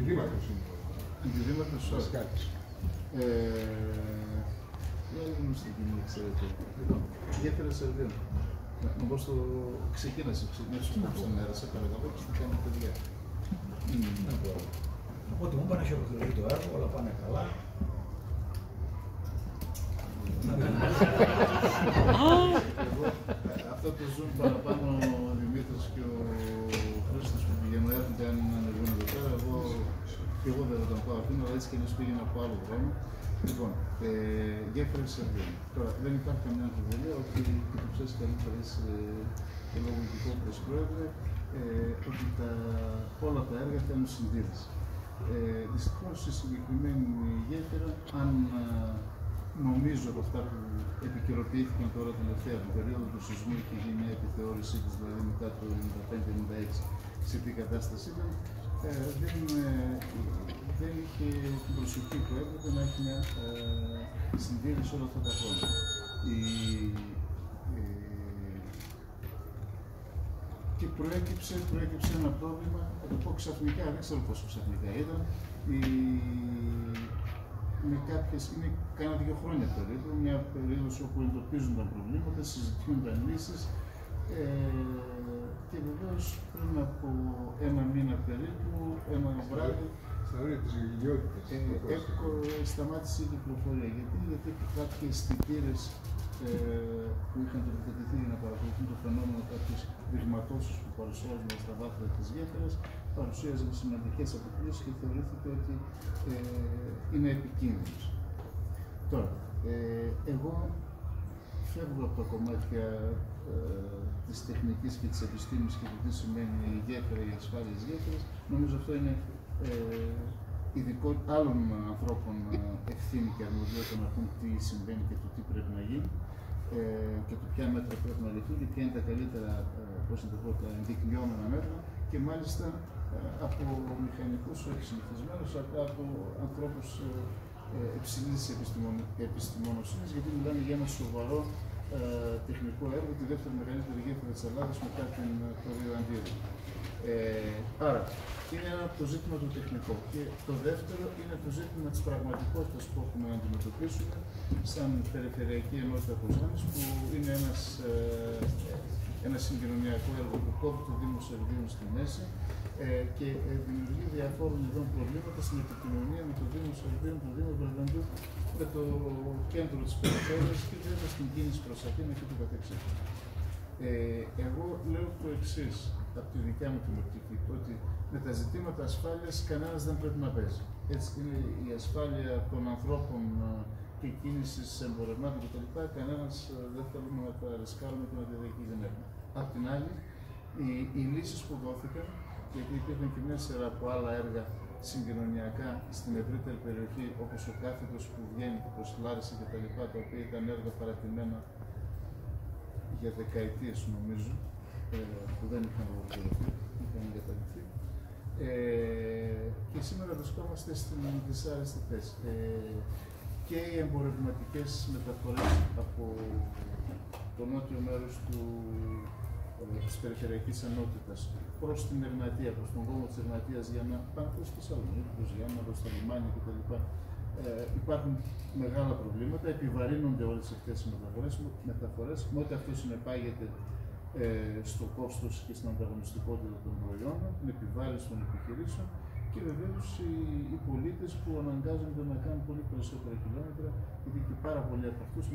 Αντιδήματος είναι το Αντιδήματος όχι. Σκάτης. Ε, η άλλη γνωστή κοινή, ξέρετε. Λοιπόν, γέφυρα Σερβίων. Να πω στο ξεκίνασε, ξεκίνησε την μέρα, σε παρακαλώ, και στην κάνει παιδιά. Δεν μπορώ. Οπότε μου είπαν έχει ολοκληρωθεί το έργο, όλα πάνε καλά. Εγώ, ε, αυτό το ζουν παραπάνω και εγώ δεν θα τον πάω αφήνω, αλλά έτσι και ένας πήγαινε από άλλο δρόμο. Λοιπόν, ε, γέφυρα Σερβίων. Τώρα, δεν υπάρχει καμιά αμφιβολία ότι και το ξέρεις καλύτερα είσαι και λογικό προς πρόεδρε, ε, ότι τα, όλα τα έργα θέλουν συντήρηση. Ε, Δυστυχώς η συγκεκριμένη γέφυρα, αν ε, νομίζω από αυτά που επικαιροποιήθηκαν τώρα τελευταία την περίοδο του σεισμού και γίνει μια επιθεώρησή της, δηλαδή μετά το 1995-1996, σε τι κατάσταση ήταν, ε, δεν, ε, δεν είχε την προσοχή που έπρεπε να έχει μια ε, συντήρηση όλα αυτά τα χρόνια. Η, ε, και προέκυψε, προέκυψε ένα πρόβλημα, θα το πω ξαφνικά, δεν ξέρω πόσο ξαφνικά ήταν, η, με κάποιες, είναι κάνα δύο χρόνια περίπου, μια περίοδος όπου εντοπίζονταν προβλήματα, συζητιούνταν λύσεις ε, και βεβαίως πριν από ένα μήνα περίπου, ένα βράδυ, Στα όρια της γελιότητας. ε, έχω- σταμάτησε η κυκλοφορία. Γιατί, γιατί κάποιοι αισθητήρες ε, που είχαν τοποθετηθεί για να παρακολουθούν το φαινόμενο κάποιες δειγματώσει που παρουσιάζονταν στα βάθρα της γέφυρας, παρουσίαζαν σημαντικές αποκλήσεις και θεωρήθηκε ότι ε, είναι επικίνδυνο. Τώρα, ε, εγώ φεύγω από τα κομμάτια ε, της τεχνικής και της επιστήμης και του τι σημαίνει η γέφυρα, η ασφάλεια της γέφυρας. Νομίζω αυτό είναι ε, ειδικό άλλων ανθρώπων ε, ευθύνη και αρμοδιότητα να πούν τι συμβαίνει και το τι πρέπει να γίνει ε, και το ποια μέτρα πρέπει να ληφθούν και ποια είναι τα καλύτερα, ε, πώς να το πω, τα ενδεικνυόμενα μέτρα και μάλιστα ε, από μηχανικούς όχι συνηθισμένους, αλλά από ανθρώπους ε, ε, υψηλής επιστημονο- επιστημονοσύνης, γιατί μιλάμε για ένα σοβαρό ε, τεχνικό έργο, τη δεύτερη μεγαλύτερη γέφυρα της Ελλάδας μετά την, το Ρίο Αντίρου. Ε, άρα, είναι ένα το ζήτημα το τεχνικό. Και το δεύτερο είναι το ζήτημα της πραγματικότητας που έχουμε να αντιμετωπίσουμε σαν περιφερειακή ενότητα Κοζάνης, που είναι ένας, ε, ένα συγκοινωνιακό έργο που κόβει το Δήμο Σερβίων στη μέση ε, και ε, δημιουργεί διαφόρων ειδών προβλήματα στην επικοινωνία με το Δήμο Σερβίων, το Δήμο Βερβαντού, με το κέντρο της περιφέρειας και βέβαια στην κίνηση προς Αθήνα και το καθεξής. Ε, εγώ λέω το εξής από τη δικιά μου την οπτική, ότι με τα ζητήματα ασφάλειας κανένας δεν πρέπει να παίζει. Έτσι είναι η ασφάλεια των ανθρώπων ε, και κίνηση εμπορευμάτων κτλ. Κανένας δεν θέλουμε να τα ρισκάρουμε και να τα διακινδυνεύουμε. Απ' την άλλη, οι, οι λύσεις που δόθηκαν, γιατί υπήρχαν και μια σειρά από άλλα έργα συγκοινωνιακά στην ευρύτερη περιοχή, όπως ο κάθετος που βγαίνει και προ Λάρισα κτλ., τα, τα οποία ήταν έργα παρατημένα για δεκαετίες νομίζω, ε, που δεν είχαν ολοκληρωθεί, είχαν εγκαταλειφθεί. Ε, και σήμερα βρισκόμαστε στην δυσάρεστη θέση. Ε, και οι εμπορευματικές μεταφορές από το νότιο μέρος του, ε, της περιφερειακής ενότητας προς την Εγνατία, προς τον κόμμα της Εγνατίας για να πάνε προς τη Θεσσαλονίκη, προς Γιάννα, προς τα λιμάνια κτλ. Ε, υπάρχουν μεγάλα προβλήματα, επιβαρύνονται όλες αυτές οι μεταφορές, μεταφορές με ό,τι αυτό συνεπάγεται ε, στο κόστος και στην ανταγωνιστικότητα των προϊόντων, την επιβάρυνση των επιχειρήσεων και βεβαίως οι, οι πολίτες που αναγκάζονται να κάνουν πολύ περισσότερα χιλιόμετρα, γιατί και πάρα πολλοί από αυτούς